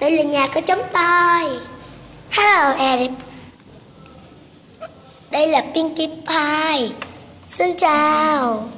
Đây là nhà của chúng tôi. Hello Eric. Đây là Pinkie Pie. Xin chào.